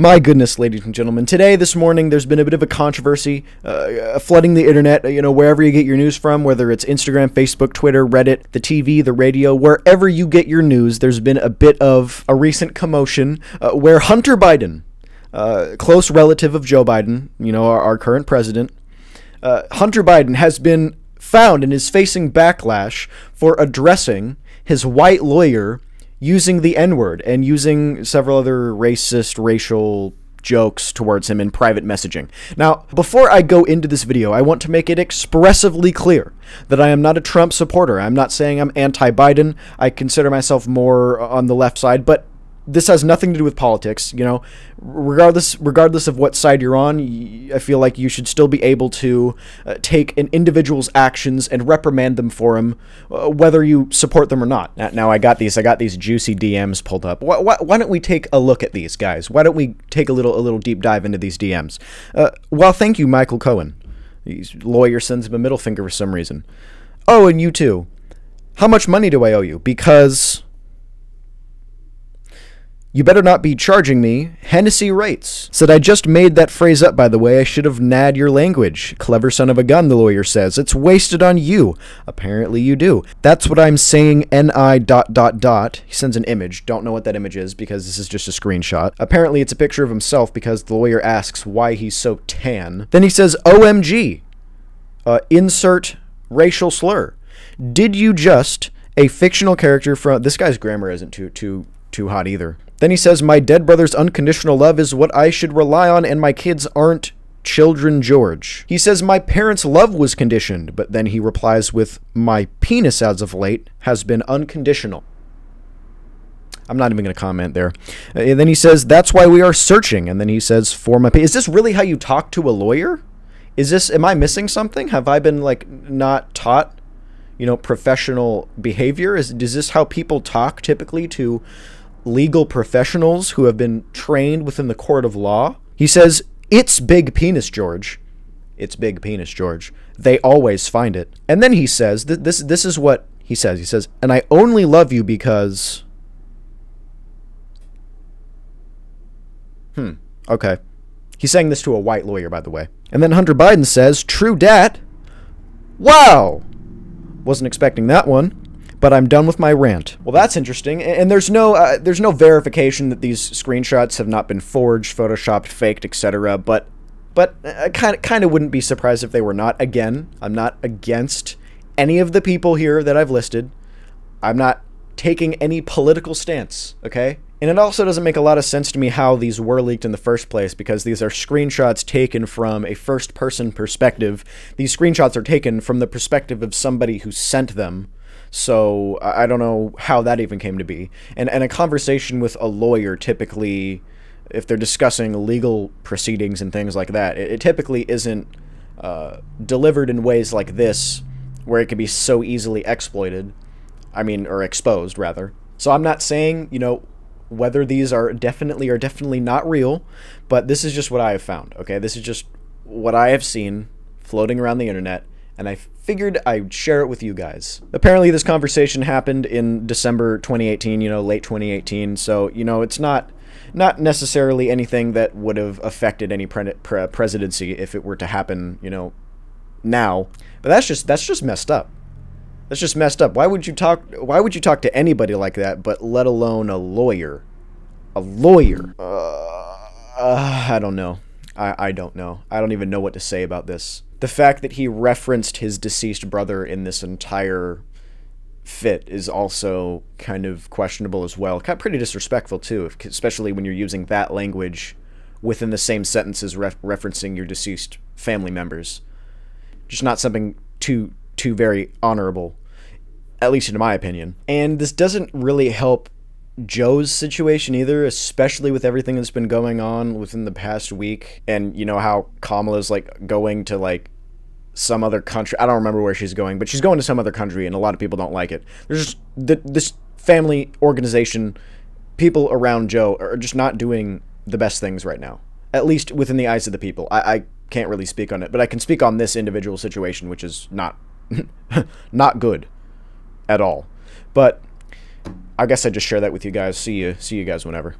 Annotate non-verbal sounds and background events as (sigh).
My goodness, ladies and gentlemen. Today, this morning, there's been a bit of a controversy uh, flooding the internet, you know, wherever you get your news from, whether it's Instagram, Facebook, Twitter, Reddit, the TV, the radio, wherever you get your news, there's been a bit of a recent commotion uh, where Hunter Biden, uh, close relative of Joe Biden, you know, our, our current president, uh, Hunter Biden has been found and is facing backlash for addressing his white lawyer using the N word and using several other racist, racial jokes towards him in private messaging. Now, before I go into this video, I want to make it expressively clear that I am not a Trump supporter. I'm not saying I'm anti Biden. I consider myself more on the left side, but this has nothing to do with politics. You know, regardless regardless of what side you're on, I feel like you should still be able to uh, take an individual's actions and reprimand them for them, uh, whether you support them or not. Now, I got these. I got these juicy DMs pulled up. Why, why, why, don't we take a look at these guys? Why don't we take a little a little deep dive into these DMs? Uh, well, thank you, Michael Cohen. His lawyer sends him a middle finger for some reason. Oh, and you too. How much money do I owe you? Because you better not be charging me Hennessy rates. Said I just made that phrase up, by the way. I should have nad your language. Clever son of a gun, the lawyer says. It's wasted on you. Apparently you do. That's what I'm saying, N-I dot dot dot. He sends an image. Don't know what that image is because this is just a screenshot. Apparently it's a picture of himself because the lawyer asks why he's so tan. Then he says, OMG. Uh, insert racial slur. Did you just a fictional character from this guy's grammar isn't too too too hot either. Then he says, My dead brother's unconditional love is what I should rely on, and my kids aren't children George. He says, My parents' love was conditioned, but then he replies with, My penis as of late has been unconditional. I'm not even going to comment there. Uh, and then he says, That's why we are searching. And then he says, For my. penis. Is this really how you talk to a lawyer? Is this. Am I missing something? Have I been, like, not taught, you know, professional behavior? Is, is this how people talk typically to legal professionals who have been trained within the court of law. He says, It's big penis, George. It's big penis, George. They always find it. And then he says, th- this, this is what he says. He says, And I only love you because. Hmm. Okay. He's saying this to a white lawyer, by the way. And then Hunter Biden says, True dat. Wow. Wasn't expecting that one but I'm done with my rant. Well, that's interesting, and there's no uh, there's no verification that these screenshots have not been forged, photoshopped, faked, etc. But but I kind of kind of wouldn't be surprised if they were not. Again, I'm not against any of the people here that I've listed. I'm not taking any political stance, okay? And it also doesn't make a lot of sense to me how these were leaked in the first place because these are screenshots taken from a first person perspective. These screenshots are taken from the perspective of somebody who sent them so I don't know how that even came to be. And and a conversation with a lawyer typically, if they're discussing legal proceedings and things like that, it, it typically isn't uh, delivered in ways like this, where it can be so easily exploited. I mean, or exposed rather. So I'm not saying you know whether these are definitely or definitely not real, but this is just what I have found. Okay, this is just what I have seen floating around the internet and I figured I'd share it with you guys. Apparently, this conversation happened in December 2018, you know, late 2018, so, you know, it's not not necessarily anything that would have affected any pre pre presidency if it were to happen, you know, now. But that's just that's just messed up. That's just messed up. Why would you talk why would you talk to anybody like that, but let alone a lawyer? A lawyer. Uh, uh, I don't know. I, I don't know. I don't even know what to say about this the fact that he referenced his deceased brother in this entire fit is also kind of questionable as well. Kind of pretty disrespectful too, especially when you're using that language within the same sentences ref referencing your deceased family members. Just not something too too very honorable, at least in my opinion. And this doesn't really help Joe's situation either, especially with everything that's been going on within the past week. And you know how Kamala's like going to like some other country. I don't remember where she's going, but she's going to some other country, and a lot of people don't like it. There's just this family organization, people around Joe are just not doing the best things right now, at least within the eyes of the people. I, I can't really speak on it, but I can speak on this individual situation, which is not (laughs) not good at all. But I guess I just share that with you guys. See you see you guys whenever.